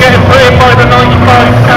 getting through by the 95.